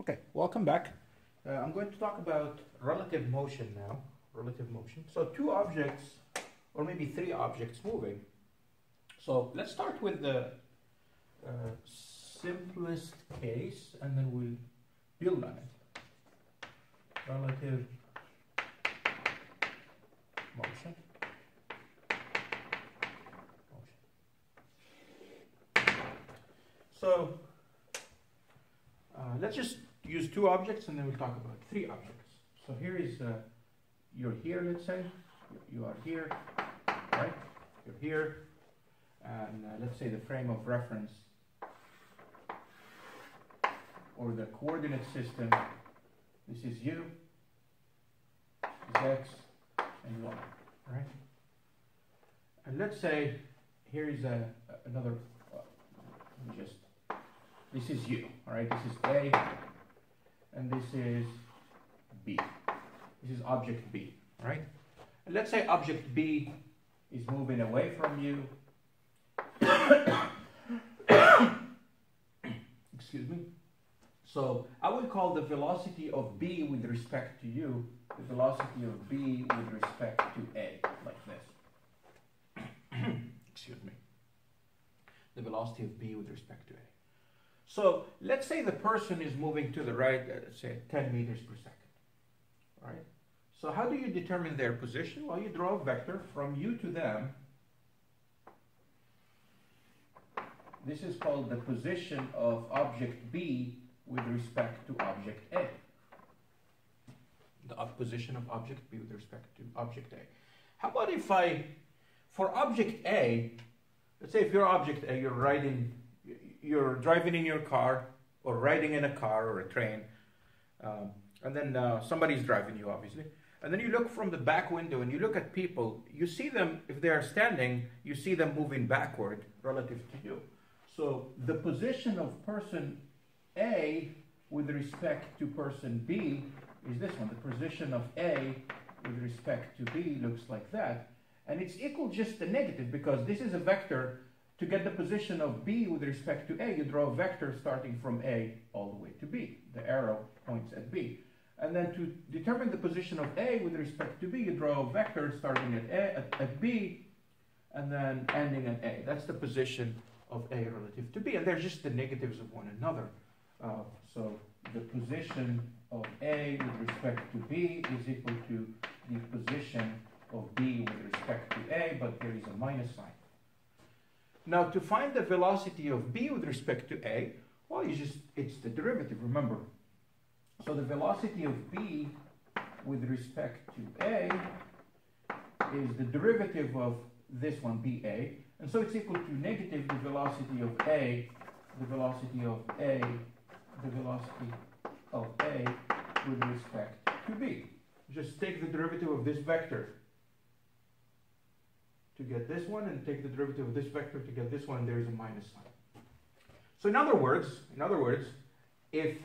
Okay, welcome back. Uh, I'm going to talk about relative motion now. Relative motion. So two objects, or maybe three objects moving. So let's start with the uh, simplest case, and then we'll build on it. Relative motion. Motion. So uh, let's just use two objects and then we'll talk about three objects. So here is, uh, you're here, let's say, you are here, right? You're here, and uh, let's say the frame of reference or the coordinate system, this is this is x, and y, right? And let's say here is a, another, uh, just, this is you, all right? This is A, and this is B. This is object B, right? And let's say object B is moving away from you. Excuse me. So I will call the velocity of B with respect to you the velocity of B with respect to A, like this. Excuse me. The velocity of B with respect to A. So let's say the person is moving to the right, uh, say 10 meters per second, right? So how do you determine their position? Well, you draw a vector from you to them. This is called the position of object B with respect to object A. The position of object B with respect to object A. How about if I, for object A, let's say if you're object A, you're riding you're driving in your car or riding in a car or a train, um, and then uh, somebody's driving you, obviously. And then you look from the back window and you look at people, you see them, if they are standing, you see them moving backward relative to you. So the position of person A with respect to person B is this one. The position of A with respect to B looks like that. And it's equal just the negative because this is a vector to get the position of B with respect to A, you draw a vector starting from A all the way to B. The arrow points at B. And then to determine the position of A with respect to B, you draw a vector starting at, A, at, at B and then ending at A. That's the position of A relative to B. And they're just the negatives of one another. Uh, so the position of A with respect to B is equal to the position of B with respect to A, but there is a minus sign. Now, to find the velocity of b with respect to a, well, you just, it's the derivative, remember. So the velocity of b with respect to a is the derivative of this one, ba. And so it's equal to negative the velocity of a, the velocity of a, the velocity of a with respect to b. Just take the derivative of this vector to get this one and take the derivative of this vector to get this one, there is a minus sign. So in other words, in other words, if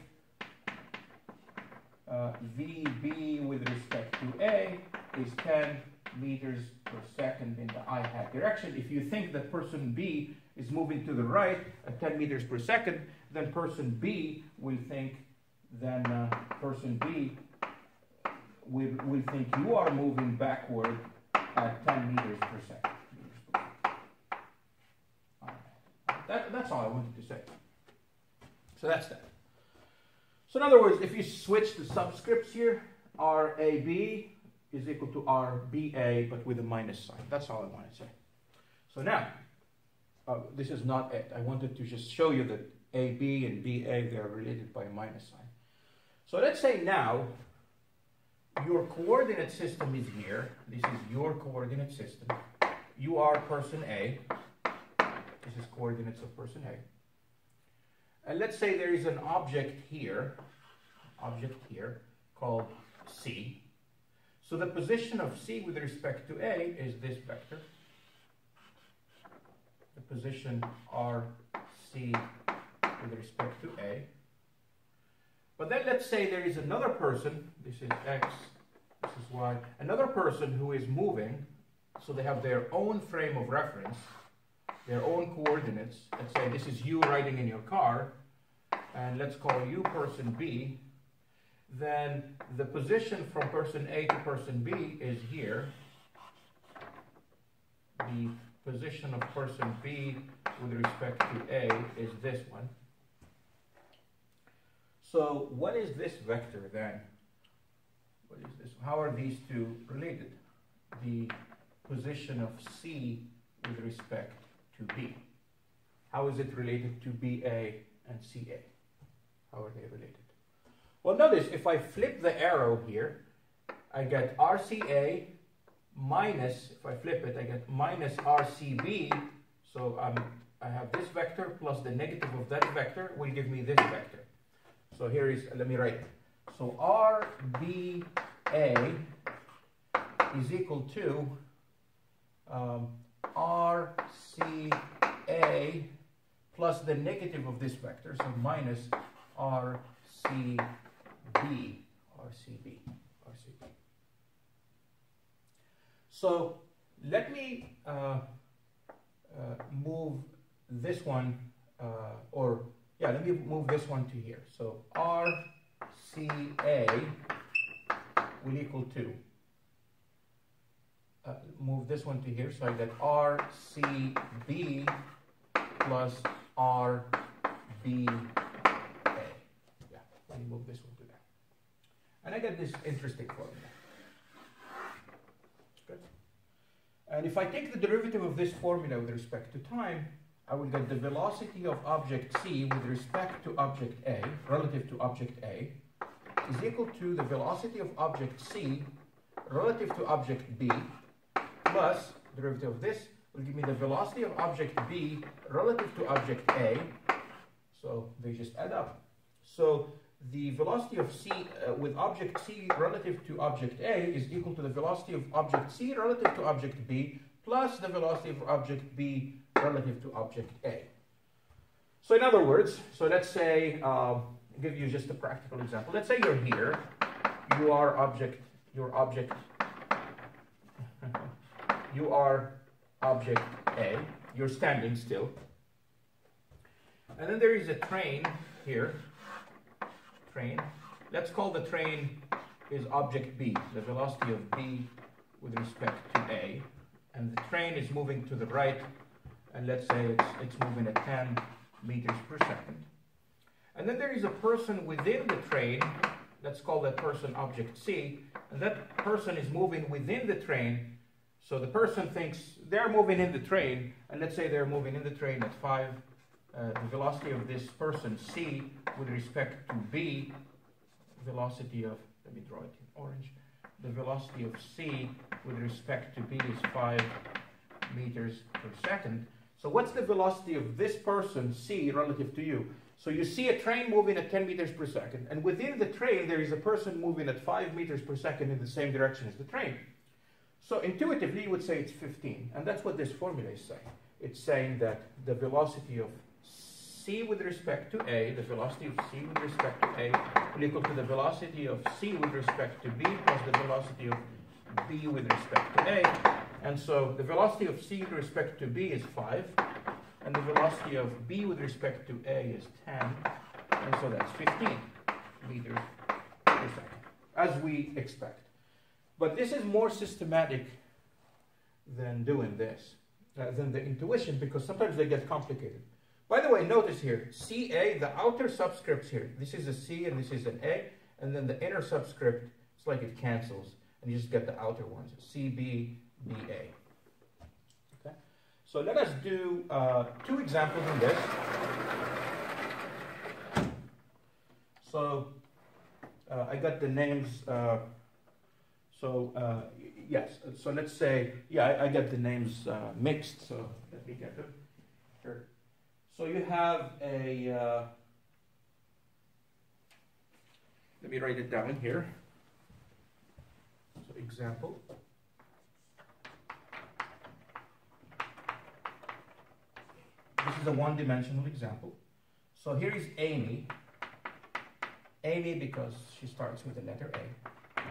uh, VB with respect to A is 10 meters per second in the i hat direction, if you think that person B is moving to the right at 10 meters per second, then person B will think, then uh, person B will, will think you are moving backward at 10 meters per second. That, that's all I wanted to say. So that's that. So in other words, if you switch the subscripts here, RAB is equal to RBA, but with a minus sign. That's all I want to say. So now, uh, this is not it. I wanted to just show you that AB and BA, they are related by a minus sign. So let's say now your coordinate system is here. This is your coordinate system. You are person A. This is coordinates of person A. And let's say there is an object here, object here, called C. So the position of C with respect to A is this vector. The position RC with respect to A. But then let's say there is another person, this is X, this is Y, another person who is moving, so they have their own frame of reference, their own coordinates. Let's say this is you riding in your car, and let's call you person B, then the position from person A to person B is here. The position of person B with respect to A is this one. So what is this vector then? What is this? How are these two related? The position of C with respect to B. How is it related to BA and CA? How are they related? Well, notice if I flip the arrow here, I get RCA minus, if I flip it, I get minus RCB. So um, I have this vector plus the negative of that vector will give me this vector. So here is, let me write. So RBA is equal to um, RCA plus the negative of this vector, so minus RCB, RCB, RCB. So let me uh, uh, move this one, uh, or yeah, let me move this one to here. So RCA will equal to uh, move this one to here. So I get RCB plus RBA. Yeah, let me move this one to there. And I get this interesting formula. Good. And if I take the derivative of this formula with respect to time, I will get the velocity of object C with respect to object A, relative to object A, is equal to the velocity of object C relative to object B plus derivative of this will give me the velocity of object B relative to object A. So they just add up. So the velocity of C uh, with object C relative to object A is equal to the velocity of object C relative to object B plus the velocity of object B relative to object A. So in other words, so let's say, uh, give you just a practical example. Let's say you're here, you are object, your object you are object A, you're standing still. And then there is a train here, train. Let's call the train is object B, the velocity of B with respect to A. And the train is moving to the right, and let's say it's, it's moving at 10 meters per second. And then there is a person within the train, let's call that person object C, and that person is moving within the train so the person thinks they're moving in the train, and let's say they're moving in the train at 5. Uh, the velocity of this person, c, with respect to b, velocity of, let me draw it in orange, the velocity of c with respect to b is 5 meters per second. So what's the velocity of this person, c, relative to you? So you see a train moving at 10 meters per second, and within the train there is a person moving at 5 meters per second in the same direction as the train. So intuitively, you would say it's 15. And that's what this formula is saying. It's saying that the velocity of c with respect to a, the velocity of c with respect to a, will equal to the velocity of c with respect to b plus the velocity of b with respect to a. And so the velocity of c with respect to b is 5, and the velocity of b with respect to a is 10, and so that's 15 meters per second, as we expect. But this is more systematic than doing this, uh, than the intuition, because sometimes they get complicated. By the way, notice here, CA, the outer subscripts here, this is a C and this is an A, and then the inner subscript, it's like it cancels, and you just get the outer ones, CB, BA. Okay? So let us do uh, two examples in this. So uh, I got the names uh, so uh, yes, so let's say, yeah, I, I get the names uh, mixed, so let me get them. Sure. So you have a, uh, let me write it down here. So example. This is a one-dimensional example. So here is Amy. Amy because she starts with the letter A.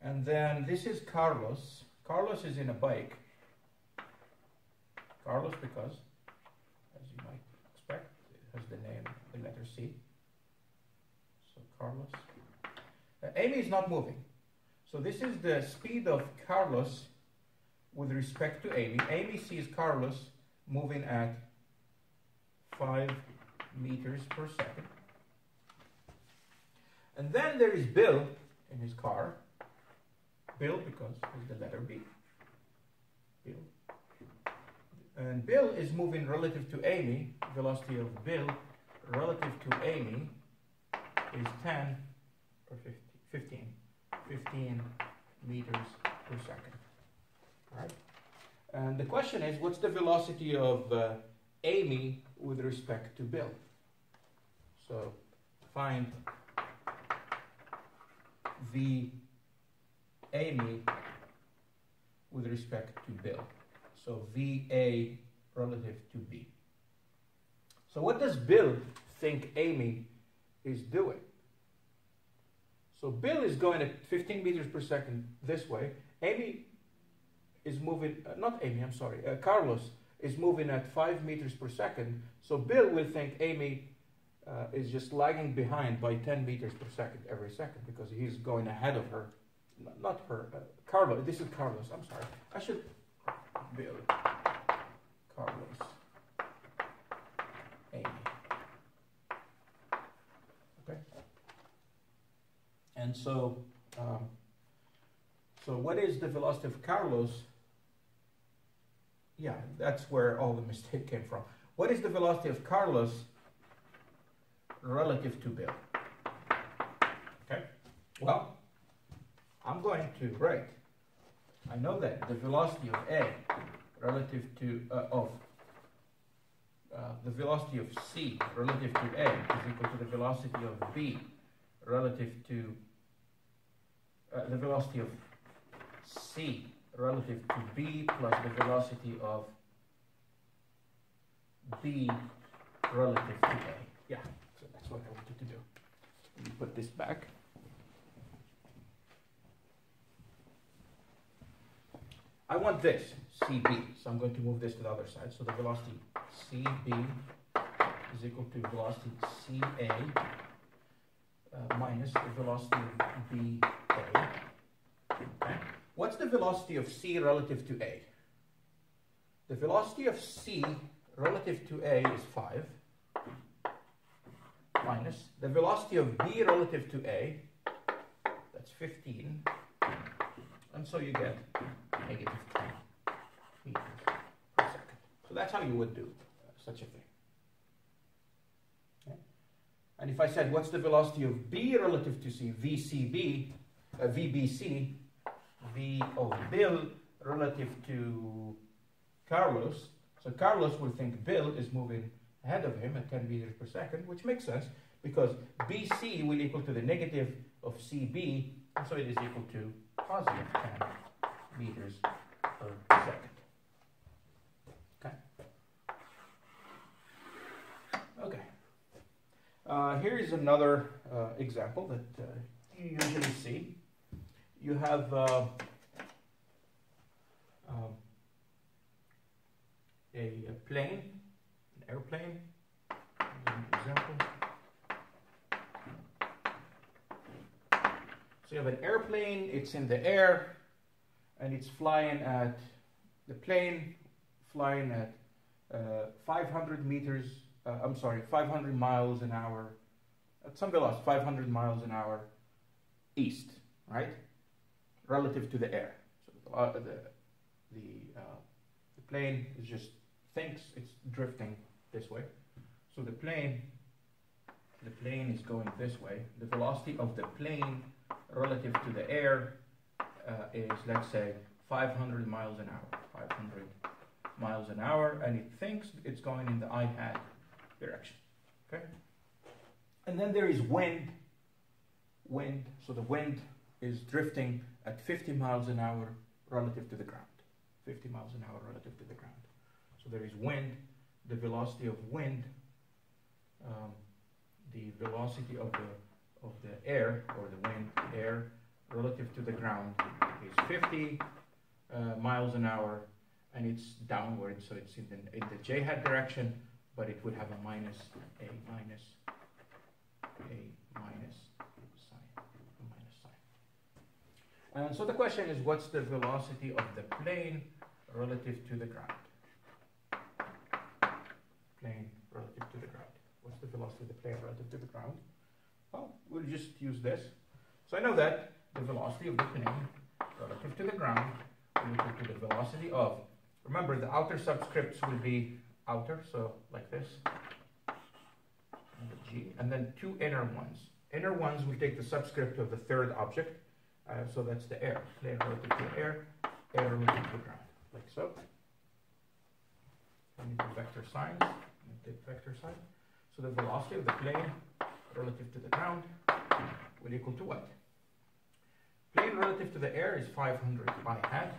And then this is Carlos. Carlos is in a bike. Carlos because, as you might expect, it has the name, the letter C. So Carlos. Uh, Amy is not moving. So this is the speed of Carlos with respect to Amy. Amy sees Carlos moving at 5 meters per second. And then there is Bill in his car. Bill because it's the letter B. Bill. And Bill is moving relative to Amy. Velocity of Bill relative to Amy is 10 or 15, 15 meters per second. Right? And the question is, what's the velocity of uh, Amy with respect to Bill? So find V Amy with respect to Bill. So VA relative to B. So what does Bill think Amy is doing? So Bill is going at 15 meters per second this way. Amy is moving, uh, not Amy, I'm sorry, uh, Carlos is moving at 5 meters per second. So Bill will think Amy uh, is just lagging behind by 10 meters per second every second because he's going ahead of her. Not her, uh, Carlos. This is Carlos. I'm sorry. I should. Bill. Carlos. Amy. Okay. And so, um, so what is the velocity of Carlos? Yeah, that's where all the mistake came from. What is the velocity of Carlos relative to Bill? Okay. Well, I'm going to write. I know that the velocity of A relative to uh, of uh, the velocity of C relative to A is equal to the velocity of B relative to uh, the velocity of C relative to B plus the velocity of B relative to A. Yeah, so that's what I wanted to do. Let me put this back. I want this, CB, so I'm going to move this to the other side. So the velocity CB is equal to velocity CA uh, minus the velocity of BA. Okay. What's the velocity of C relative to A? The velocity of C relative to A is 5 minus the velocity of B relative to A, that's 15, and so you get negative 10 meters per second. So that's how you would do such a thing. Okay. And if I said, what's the velocity of B relative to C, VCB, uh, VBC, V of Bill relative to Carlos, so Carlos will think Bill is moving ahead of him at 10 meters per second, which makes sense because BC will equal to the negative of CB, and so it is equal to positive 10 meters per second. Okay. Okay. Uh, here is another uh, example that uh, you usually see. You have uh, um, a, a, plane, an airplane, an example. So you have an airplane, it's in the air, and it's flying at the plane flying at uh, 500 meters uh, I'm sorry 500 miles an hour at some velocity 500 miles an hour east right relative to the air so uh, the the, uh, the plane is just thinks it's drifting this way so the plane the plane is going this way the velocity of the plane relative to the air uh, is let's say 500 miles an hour, 500 miles an hour, and it thinks it's going in the i hat direction. Okay? And then there is wind. Wind, so the wind is drifting at 50 miles an hour relative to the ground. 50 miles an hour relative to the ground. So there is wind, the velocity of wind, um, the velocity of the of the air or the wind air relative to the ground is 50 uh, miles an hour and it's downward, so it's in the, in the j-hat direction, but it would have a minus, a minus, a minus sign, a minus sign. And so the question is, what's the velocity of the plane relative to the ground? Plane relative to the ground. What's the velocity of the plane relative to the ground? Well, we'll just use this. So I know that the velocity of the plane relative to the ground relative to the velocity of, remember the outer subscripts will be outer, so like this, and the G, and then two inner ones. Inner ones will take the subscript of the third object, uh, so that's the air, plane relative to the air, air relative to the ground, like so. I need the vector signs, take vector sign. So the velocity of the plane relative to the ground will equal to what? Plane relative to the air is 500 i hat.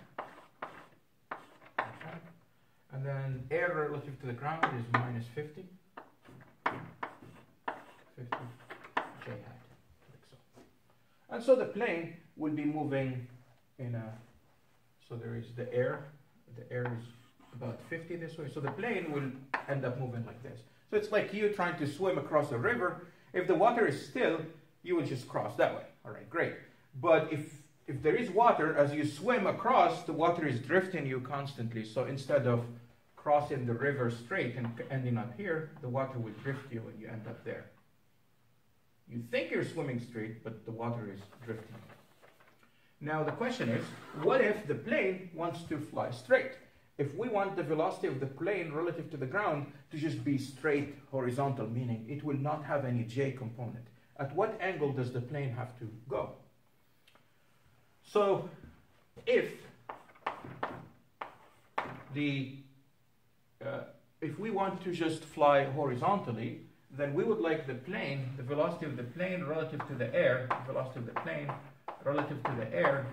And then air relative to the ground is minus 50. 50 j hat, like so. And so the plane will be moving in a, so there is the air, the air is about 50 this way, so the plane will end up moving like this. So it's like you trying to swim across a river. If the water is still, you will just cross that way. All right, great. But if if there is water, as you swim across, the water is drifting you constantly. So instead of crossing the river straight and ending up here, the water will drift you and you end up there. You think you're swimming straight, but the water is drifting. Now the question is, what if the plane wants to fly straight? If we want the velocity of the plane relative to the ground to just be straight horizontal, meaning it will not have any j component, at what angle does the plane have to go? So if the uh, if we want to just fly horizontally, then we would like the plane, the velocity of the plane relative to the air, the velocity of the plane relative to the air,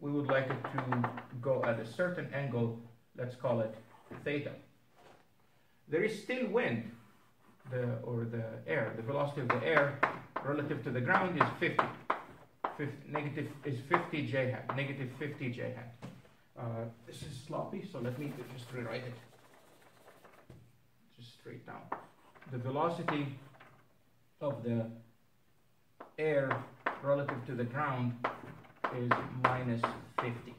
we would like it to go at a certain angle, let's call it theta. There is still wind, the, or the air, the velocity of the air relative to the ground is 50. 50, negative is 50 j hat, negative 50 j hat. Uh, this is sloppy, so let me just rewrite it. Just straight down. The velocity of the air relative to the ground is minus 50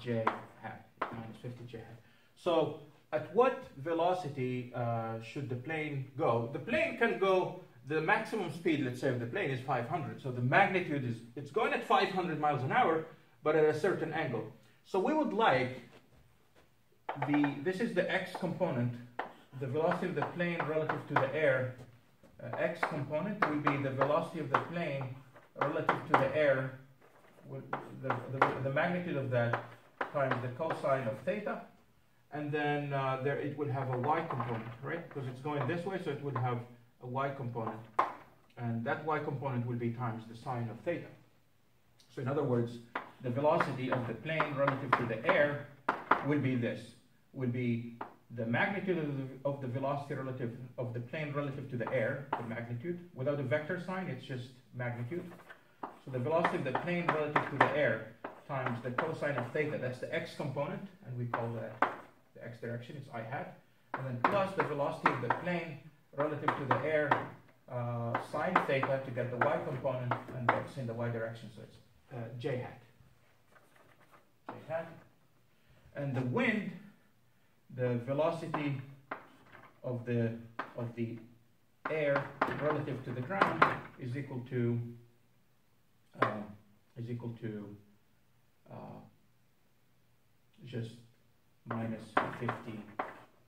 j hat, minus 50 j hat. So at what velocity uh, should the plane go? The plane can go the maximum speed, let's say, of the plane is 500. So the magnitude is, it's going at 500 miles an hour, but at a certain angle. So we would like the, this is the x component, the velocity of the plane relative to the air. Uh, x component will be the velocity of the plane relative to the air, with the, the, the magnitude of that times the cosine of theta. And then uh, there it would have a y component, right? Because it's going this way, so it would have a y component, and that y component will be times the sine of theta. So in other words, the velocity of the plane relative to the air will be this, will be the magnitude of the, of the velocity relative of the plane relative to the air, the magnitude. Without a vector sign, it's just magnitude. So the velocity of the plane relative to the air times the cosine of theta, that's the x component, and we call that the x direction, it's i hat. And then plus the velocity of the plane relative to the air uh, sine theta to get the y component and that's in the y direction. So it's uh, j hat. J hat. And the wind, the velocity of the of the air relative to the ground is equal to uh, is equal to uh, just minus 50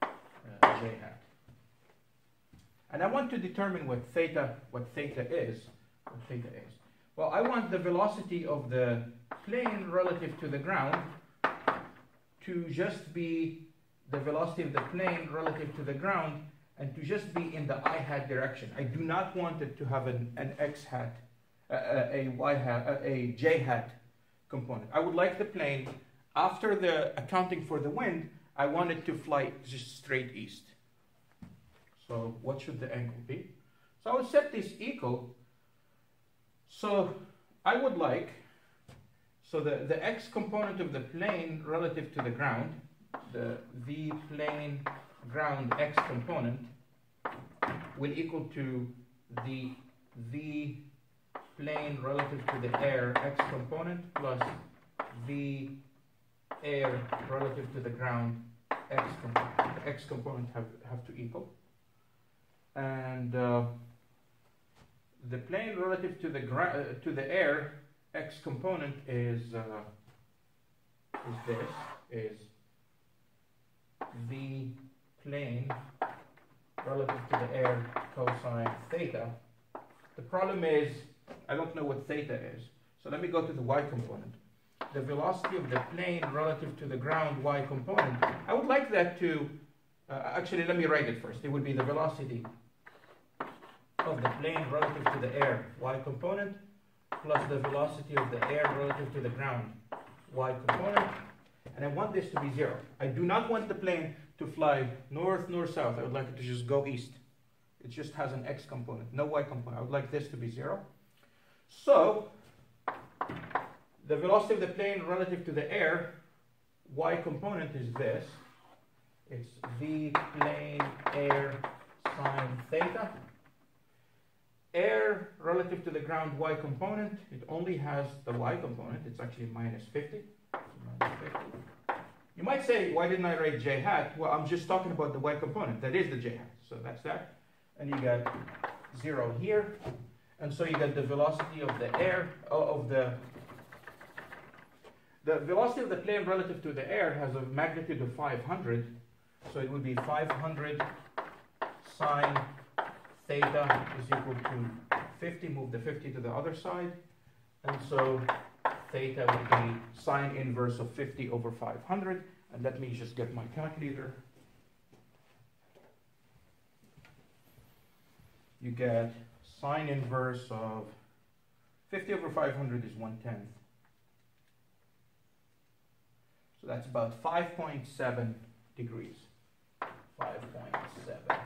uh, j hat. And I want to determine what theta, what theta is. What theta is. Well, I want the velocity of the plane relative to the ground to just be the velocity of the plane relative to the ground and to just be in the i hat direction. I do not want it to have an, an x hat, a, y hat, a j hat component. I would like the plane, after the accounting for the wind, I want it to fly just straight east. So what should the angle be? So I would set this equal. So I would like, so the, the x component of the plane relative to the ground, the v plane ground x component will equal to the v plane relative to the air x component plus v air relative to the ground x component. The x component have, have to equal. And uh, the plane relative to the uh, to the air x component is uh, is this is the plane relative to the air cosine theta. The problem is I don't know what theta is. So let me go to the y component. The velocity of the plane relative to the ground y component. I would like that to, uh, actually let me write it first. It would be the velocity of the plane relative to the air y component plus the velocity of the air relative to the ground y component. And I want this to be zero. I do not want the plane to fly north, north, south. I would like it to just go east. It just has an x component, no y component. I would like this to be zero. So, the velocity of the plane relative to the air, y component is this. It's v plane air sine theta. Air relative to the ground y component, it only has the y component. It's actually minus 50. minus 50. You might say, why didn't I write j hat? Well, I'm just talking about the y component. That is the j hat. So that's that. And you got 0 here. And so you get the velocity of the air, uh, of the, the velocity of the plane relative to the air has a magnitude of 500. So it would be 500 sine theta is equal to 50. Move the 50 to the other side. And so theta would be sine inverse of 50 over 500. And let me just get my calculator. You get sine inverse of 50 over 500 is 1 tenth. So that's about 5.7 degrees. 5.7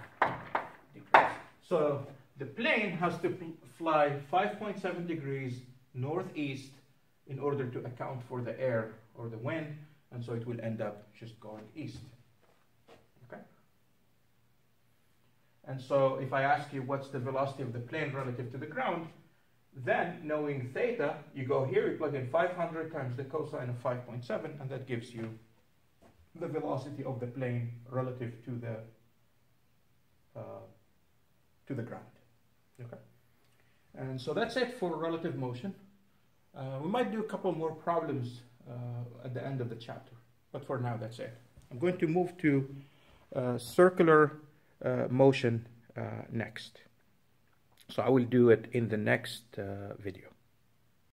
degrees. So the plane has to fly 5.7 degrees northeast in order to account for the air or the wind, and so it will end up just going east. And so if I ask you what's the velocity of the plane relative to the ground, then knowing theta, you go here, you plug in 500 times the cosine of 5.7, and that gives you the velocity of the plane relative to the uh, to the ground. Okay, and so that's it for relative motion. Uh, we might do a couple more problems uh, at the end of the chapter, but for now that's it. I'm going to move to uh, circular motion uh, next. So I will do it in the next uh, video.